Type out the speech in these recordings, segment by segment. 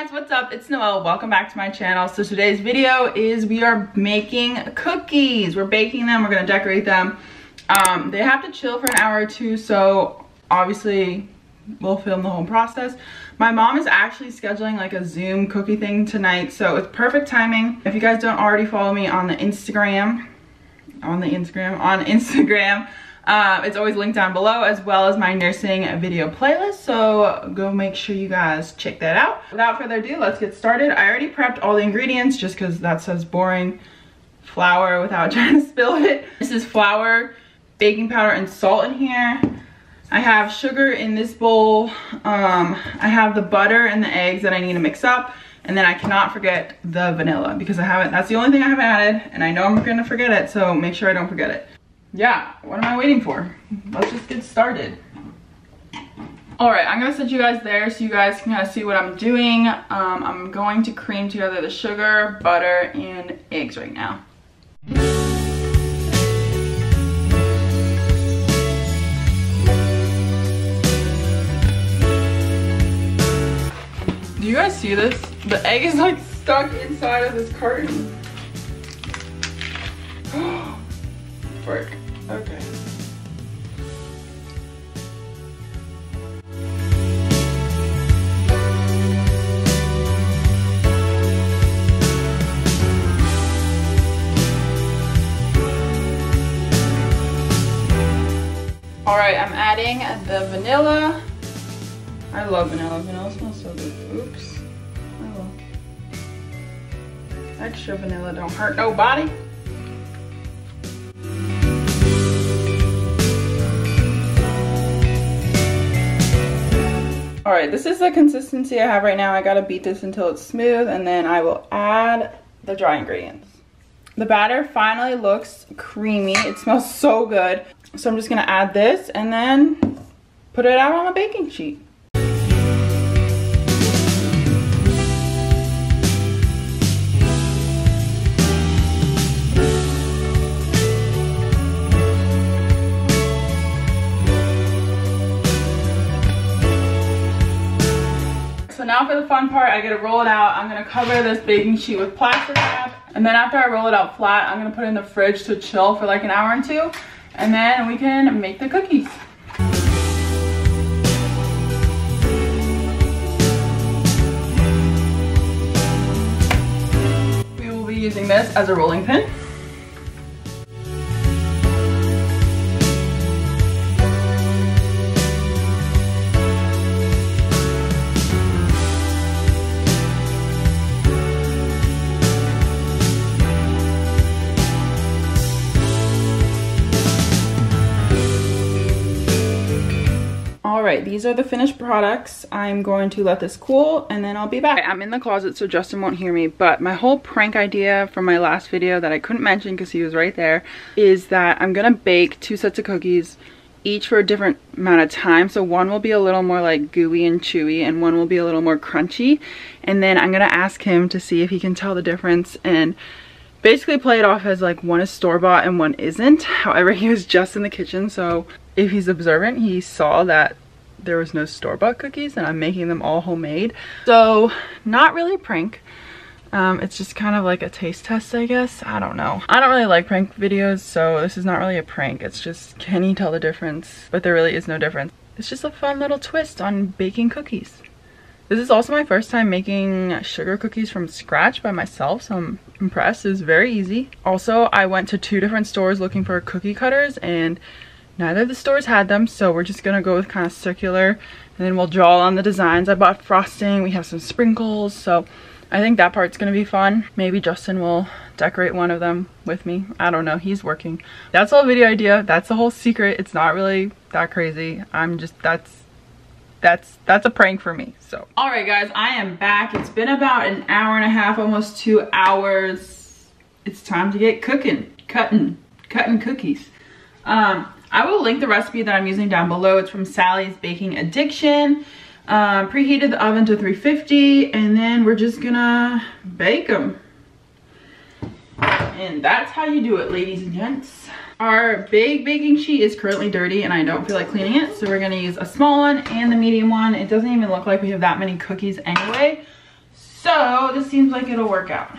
guys, what's up? It's Nowell. Welcome back to my channel. So today's video is we are making cookies. We're baking them. We're going to decorate them. Um, they have to chill for an hour or two, so obviously we'll film the whole process. My mom is actually scheduling like a Zoom cookie thing tonight, so it's perfect timing. If you guys don't already follow me on the Instagram, on the Instagram, on Instagram, uh, it's always linked down below as well as my nursing video playlist. So go make sure you guys check that out. Without further ado, let's get started. I already prepped all the ingredients just because that says boring flour without trying to spill it. This is flour, baking powder, and salt in here. I have sugar in this bowl. Um, I have the butter and the eggs that I need to mix up. And then I cannot forget the vanilla because I haven't, that's the only thing I haven't added and I know I'm gonna forget it, so make sure I don't forget it yeah, what am I waiting for? Let's just get started. All right, I'm gonna set you guys there so you guys can kind of see what I'm doing. Um, I'm going to cream together the sugar, butter, and eggs right now. Do you guys see this? The egg is like stuck inside of this carton. Frick. Okay. All right, I'm adding the vanilla. I love vanilla. Vanilla smells so good. Oops. Oh. Extra vanilla don't hurt nobody. All right, this is the consistency I have right now. I gotta beat this until it's smooth and then I will add the dry ingredients. The batter finally looks creamy. It smells so good. So I'm just gonna add this and then put it out on a baking sheet. Now for the fun part, I gotta roll it out. I'm gonna cover this baking sheet with plastic wrap. And then after I roll it out flat, I'm gonna put it in the fridge to chill for like an hour and two. And then we can make the cookies. We will be using this as a rolling pin. Right, these are the finished products. I'm going to let this cool and then I'll be back. I'm in the closet so Justin won't hear me, but my whole prank idea from my last video that I couldn't mention because he was right there is that I'm gonna bake two sets of cookies each for a different amount of time. So one will be a little more like gooey and chewy and one will be a little more crunchy. And then I'm gonna ask him to see if he can tell the difference and basically play it off as like one is store-bought and one isn't. However, he was just in the kitchen, so if he's observant, he saw that there was no store-bought cookies and I'm making them all homemade. So not really prank. Um, it's just kind of like a taste test, I guess. I don't know. I don't really like prank videos, so this is not really a prank. It's just, can you tell the difference? But there really is no difference. It's just a fun little twist on baking cookies. This is also my first time making sugar cookies from scratch by myself, so I'm impressed. It was very easy. Also, I went to two different stores looking for cookie cutters and Neither of the stores had them, so we're just gonna go with kind of circular and then we'll draw on the designs. I bought frosting, we have some sprinkles, so I think that part's gonna be fun. Maybe Justin will decorate one of them with me. I don't know, he's working. That's whole video idea. That's the whole secret. It's not really that crazy. I'm just, that's, that's, that's a prank for me, so. All right, guys, I am back. It's been about an hour and a half, almost two hours. It's time to get cooking, cutting, cutting cookies. Um, I will link the recipe that I'm using down below. It's from Sally's Baking Addiction. Um, preheated the oven to 350 and then we're just gonna bake them. And that's how you do it, ladies and gents. Our big baking sheet is currently dirty and I don't feel like cleaning it. So we're gonna use a small one and the medium one. It doesn't even look like we have that many cookies anyway. So this seems like it'll work out.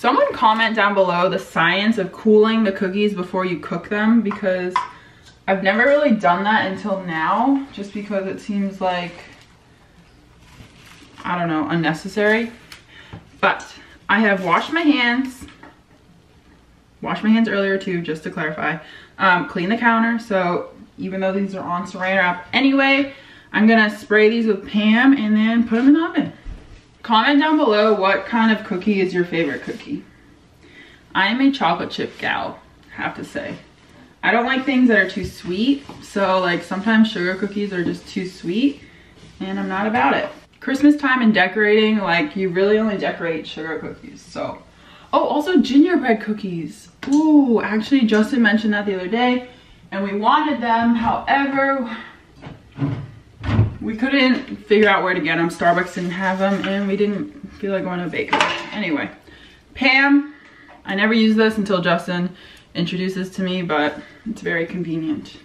Someone comment down below the science of cooling the cookies before you cook them because I've never really done that until now just because it seems like, I don't know, unnecessary. But I have washed my hands, washed my hands earlier too, just to clarify, um, clean the counter. So even though these are on saran wrap anyway, I'm gonna spray these with Pam and then put them in the oven. Comment down below what kind of cookie is your favorite cookie. I am a chocolate chip gal, have to say. I don't like things that are too sweet. So like sometimes sugar cookies are just too sweet and I'm not about it. Christmas time and decorating, like you really only decorate sugar cookies. So, oh, also gingerbread cookies. Ooh, actually Justin mentioned that the other day and we wanted them. However, we couldn't figure out where to get them. Starbucks didn't have them and we didn't feel like going to a bakery. Anyway, Pam, I never use this until Justin introduces to me, but it's very convenient.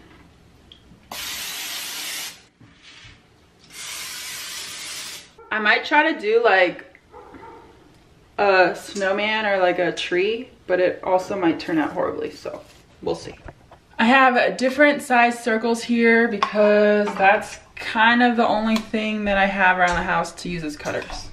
I might try to do like a snowman or like a tree, but it also might turn out horribly, so we'll see. I have different size circles here because that's kind of the only thing that I have around the house to use as cutters.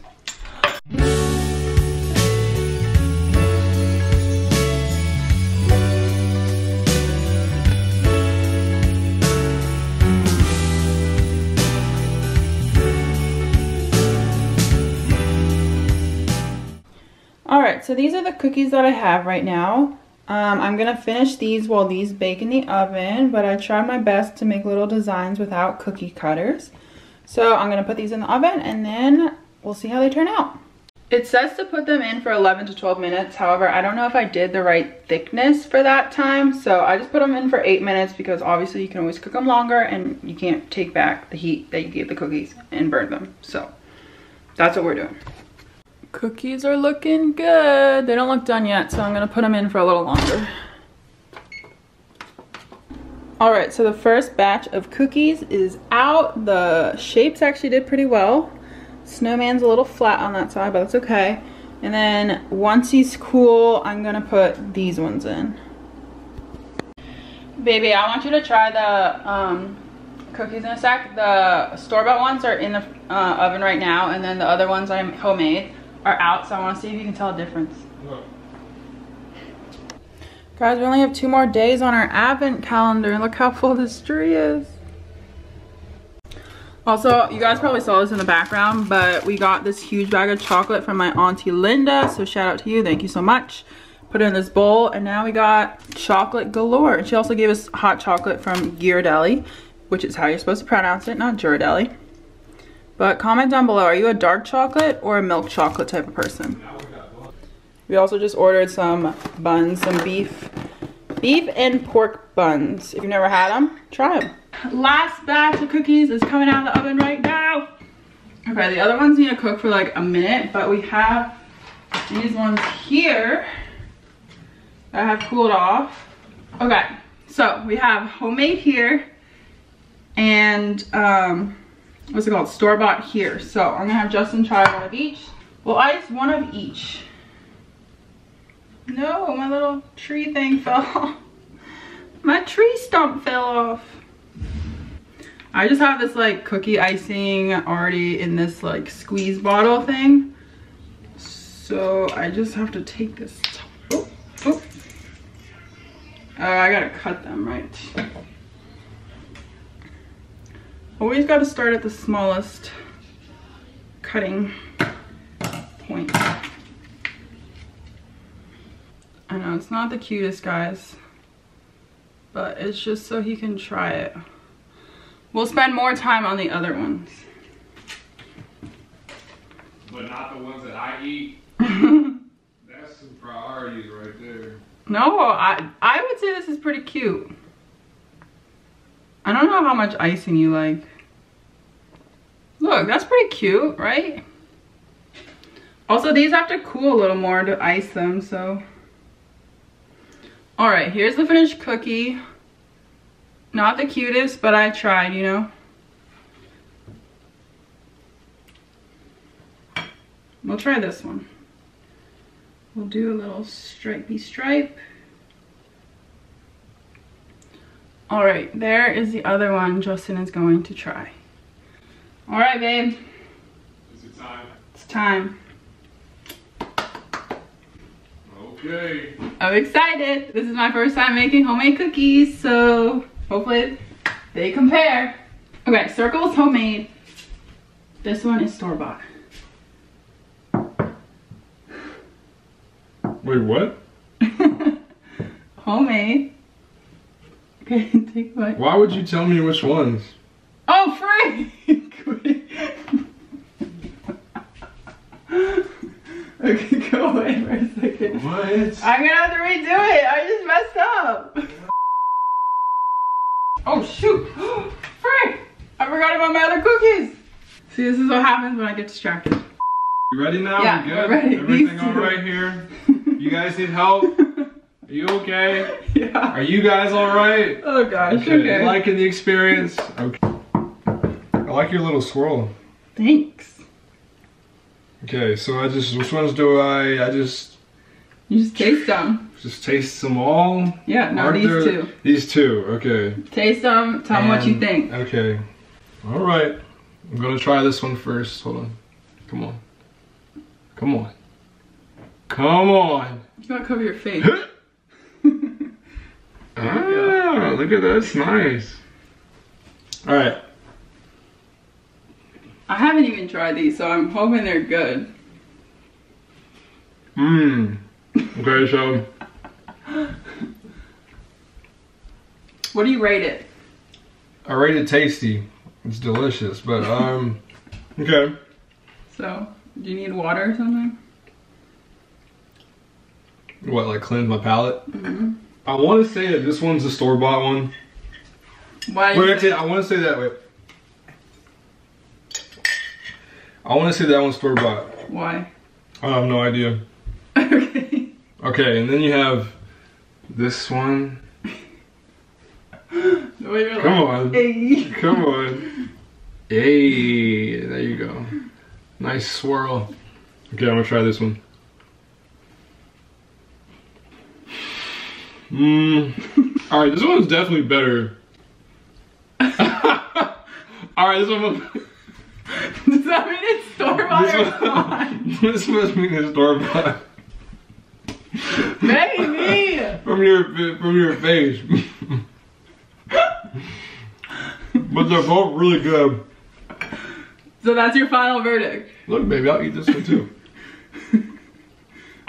All right, so these are the cookies that I have right now. Um, I'm gonna finish these while these bake in the oven, but I tried my best to make little designs without cookie cutters. So I'm gonna put these in the oven and then we'll see how they turn out. It says to put them in for 11 to 12 minutes. However, I don't know if I did the right thickness for that time. So I just put them in for eight minutes because obviously you can always cook them longer and you can't take back the heat that you gave the cookies and burn them. So that's what we're doing. Cookies are looking good. They don't look done yet, so I'm gonna put them in for a little longer. All right, so the first batch of cookies is out. The shapes actually did pretty well. Snowman's a little flat on that side, but that's okay. And then once he's cool, I'm gonna put these ones in. Baby, I want you to try the um, cookies in a sec. The store-bought ones are in the uh, oven right now, and then the other ones I'm homemade are out, so I want to see if you can tell a difference. Guys, we only have two more days on our advent calendar. Look how full this tree is. Also, you guys probably saw this in the background, but we got this huge bag of chocolate from my auntie Linda. So shout out to you. Thank you so much. Put it in this bowl, and now we got chocolate galore. And she also gave us hot chocolate from Ghirardelli, which is how you're supposed to pronounce it, not Ghirardelli. But comment down below, are you a dark chocolate or a milk chocolate type of person? We also just ordered some buns, some beef, beef and pork buns. If you've never had them, try them. Last batch of cookies is coming out of the oven right now. Okay, the other ones need to cook for like a minute, but we have these ones here that have cooled off. Okay, so we have homemade here and um, what's it called, store-bought here. So I'm gonna have Justin try one of each. Well, ice one of each. No, my little tree thing fell off. My tree stump fell off. I just have this like cookie icing already in this like squeeze bottle thing. So I just have to take this. Oh, oh. Uh, I gotta cut them right. Always got to start at the smallest cutting point. I know it's not the cutest guys, but it's just so he can try it. We'll spend more time on the other ones. But not the ones that I eat. That's some priorities right there. No, I, I would say this is pretty cute. I don't know how much icing you like. Look, that's pretty cute, right? Also, these have to cool a little more to ice them, so. All right, here's the finished cookie. Not the cutest, but I tried, you know. We'll try this one. We'll do a little stripey stripe. All right, there is the other one Justin is going to try. All right, babe. Is it time? It's time. Okay. I'm excited. This is my first time making homemade cookies, so hopefully they compare. Okay, circle is homemade. This one is store-bought. Wait, what? homemade. Okay, take one. Why would you tell me which ones? Oh, free! okay, go away for a second. What? I'm gonna have to redo it. I just messed up. Oh shoot! Frick! I forgot about my other cookies. See, this is what happens when I get distracted. You ready now? Yeah, we're good? ready. Everything all right here? You guys need help? Are you okay? yeah. Are you guys all right? Oh gosh. Okay. Okay. Liking the experience? Okay. I like your little swirl. Thanks. Okay, so I just, which ones do I, I just, You just taste them. just taste them all? Yeah. No, Aren't these there- two. These two, okay. Taste them. Tell me what you think. Okay. All right. I'm gonna try this one first. Hold on. Come on. Come on. Come on. You gotta cover your face. ah, look at that. That's nice. All right. I haven't even tried these, so I'm hoping they're good. Mmm. Okay, so What do you rate it? I rate it tasty. It's delicious, but um, okay. So, do you need water or something? What, like cleanse my palate? Mm-hmm. I want to say that this one's a store bought one. Why? Wait, actually, I want to say that. Wait. I want to say that one's store bought. Why? I have no idea. okay. Okay, and then you have this one. The way you're Come like, on. Hey. Come on. Hey, there you go. Nice swirl. Okay, I'm gonna try this one. Mmm. Alright, this one's definitely better. Alright, this one Does that mean it's store bought this, or not? this must mean it's store bought. Maybe. From your from your face. but they're both really good. So that's your final verdict. Look, baby, I'll eat this one too.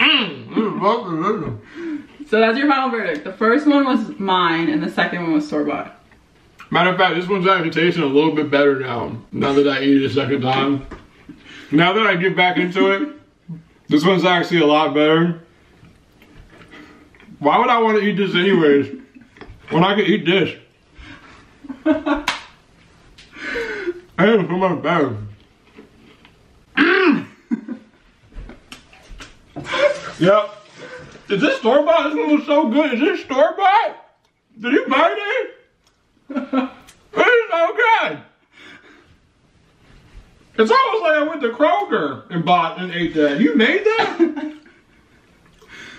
Mm, this is both delicious. So that's your final verdict. The first one was mine, and the second one was store bought. Matter of fact, this one's actually tasting a little bit better now. Now that I eat it a second time. Now that I get back into it, this one's actually a lot better. Why would I want to eat this anyways? When I could eat this. And it's so much better. Mm. yep. Is this store bought? This one was so good. Is this store bought? Did you buy this? Is so good. It's almost like I went to Kroger and bought and ate that. You made that?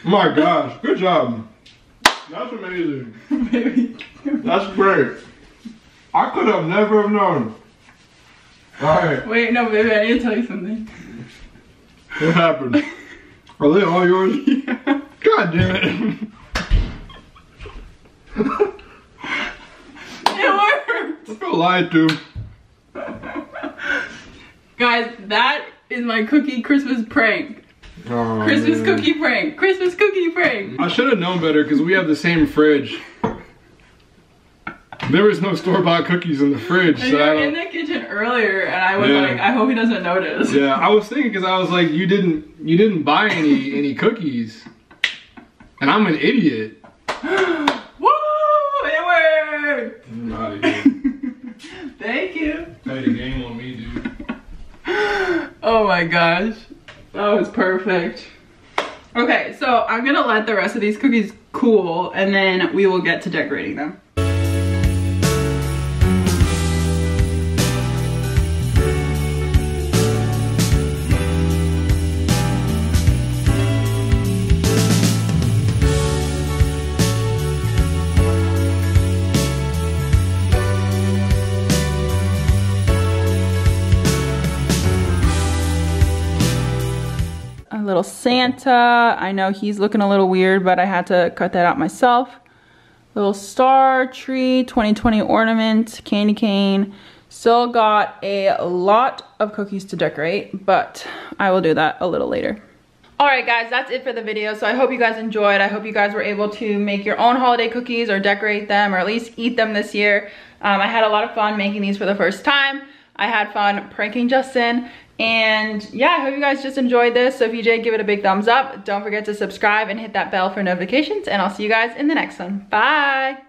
My gosh, good job. That's amazing. Maybe. That's great. I could have never have known. Alright, Wait, no, baby, I need to tell you something. what happened? Are they all yours? Yeah. God damn it. I feel lied to. Guys, that is my cookie Christmas prank. Oh, Christmas man. cookie prank. Christmas cookie prank. I should have known better because we have the same fridge. There was no store bought cookies in the fridge. So you I were in the kitchen earlier, and I was Yeah. like, I hope he doesn't notice. yeah, I was thinking because I was like, you didn't, you didn't buy any any cookies, and I'm an idiot. Woo! It worked! I'm out of here. Thank you. Play the game on me, dude. Oh my gosh. That was perfect. Okay, so I'm gonna let the rest of these cookies cool and then we will get to decorating them. Little Santa. I know he's looking a little weird, but I had to cut that out myself. Little star tree, 2020 ornament, candy cane. Still got a lot of cookies to decorate, but I will do that a little later. All right, guys, that's it for the video. So I hope you guys enjoyed. I hope you guys were able to make your own holiday cookies or decorate them or at least eat them this year. Um, I had a lot of fun making these for the first time. I had fun pranking Justin. And yeah, I hope you guys just enjoyed this. So if you did, give it a big thumbs up. Don't forget to subscribe and hit that bell for notifications. And I'll see you guys in the next one. Bye.